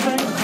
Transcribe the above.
over.